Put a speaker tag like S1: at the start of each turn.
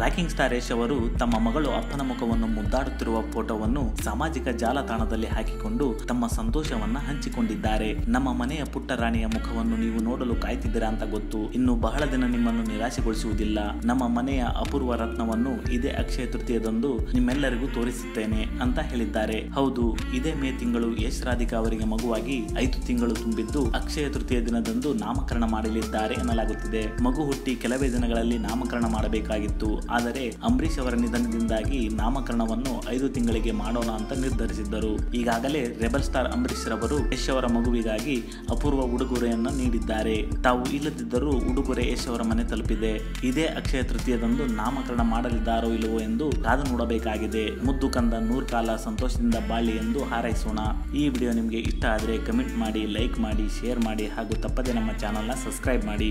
S1: Rocking star Yash ಅವರು ತಮ್ಮ ಮಗಳು ಅಪ್ಪನ ಮುಖವನ್ನು ಮುದ್ದಾಡುತ್ತಿರುವ ಫೋಟೋವನ್ನು ಸಾಮಾಜಿಕ ಜಾಲತಾಣದಲ್ಲಿ ಹಾಕಿಕೊಂಡು ತಮ್ಮ ಸಂತೋಷವನ್ನ ಹಂಚಿಕೊಂಡಿದ್ದಾರೆ. ನಮ್ಮ ಮನೆಯ ಪುಟ್ಟ ರಾಣಿಯ ಮುಖವನ್ನು ನೀವು ನೋಡಲು ಕಾಯ್ತಿದ್ದೀರಾ ಅಂತ ಗೊತ್ತು. ಇನ್ನು ಬಹಳ ದಿನ ನಿಮ್ಮನ್ನು ನಿರಾಶೆಗೊಳಿಸುವುದಿಲ್ಲ. ನಮ್ಮ ಮನೆಯ ಅಪೂರ್ವ ರತ್ನವನ್ನು ಇದೇ ಅಕ್ಷಯ ತೃತೀಯದಂದು ನಿಮ್ಮೆಲ್ಲರಿಗೂ ತೋರಿಸುತ್ತೇನೆ ಅಂತ ಹೇಳಿದ್ದಾರೆ. ಹೌದು, ಇದೇ ಮೇ ತಿಂಗಳು ಯಶ್ ರಾಧಿಕಾ ಅವರಿಗೆ ಮಗುವಾಗಿ ಐದು ತಿಂಗಳು ತುಂಬಿದ್ದು ಅಕ್ಷಯ ತೃತೀಯ ದಿನದಂದು ನಾಮಕರಣ ಮಾಡಲಿದ್ದಾರೆ ಎನ್ನಲಾಗುತ್ತಿದೆ. ಮಗು ಹುಟ್ಟಿ ಕೆಲವೇ ದಿನಗಳಲ್ಲಿ ನಾಮಕರಣ ಮಾಡಬೇಕಾಗಿತ್ತು. ಆದರೆ ಅಂಬರೀಶ್ ಅವರ ನಿಧನದಿಂದಾಗಿ ನಾಮಕರಣವನ್ನು ಐದು ತಿಂಗಳಿಗೆ ಮಾಡೋಣ ಅಂತ ನಿರ್ಧರಿಸಿದ್ದರು. ಈಗಾಗಲೇ ರೆಬಲ್ ಸ್ಟಾರ್ ಅಂಬರೀಶ್ ರವರು ಯಶ್ ಅವರ ಮಗುವಿಗಾಗಿ ಅಪೂರ್ವ ಉಡುಗೊರೆಯನ್ನ ನೀಡಿದ್ದಾರೆ. ತಾವು ಇಲ್ಲದಿದ್ದರೂ ಉಡುಗೊರೆ ಯಶ್ ಅವರ ಮನೆ ತಲುಪಿದೆ. ಇದೇ ಅಕ್ಷಯ ತೃತೀಯದಂದು ನಾಮಕರಣ ಮಾಡಲಿದ್ದಾರೋ ಇಲ್ಲವೋ ಎಂದು ಕಾದು ನೋಡಬೇಕಾಗಿದೆ. ಮುದ್ದು ಕಂದ ನೂರ್ ಕಾಲ ಸಂತೋಷದಿಂದ ಬಾಳಿ ಎಂದು ಹಾರೈಸೋಣ. ಈ ವಿಡಿಯೋ ನಿಮಗೆ ಇಷ್ಟ ಆದರೆ ಕಮೆಂಟ್ ಮಾಡಿ, ಲೈಕ್ ಮಾಡಿ, ಶೇರ್ ಮಾಡಿ ಹಾಗೂ ತಪ್ಪದೆ ನಮ್ಮ ಚಾನಲ್ನ ಸಬ್ಸ್ಕ್ರೈಬ್ ಮಾಡಿ.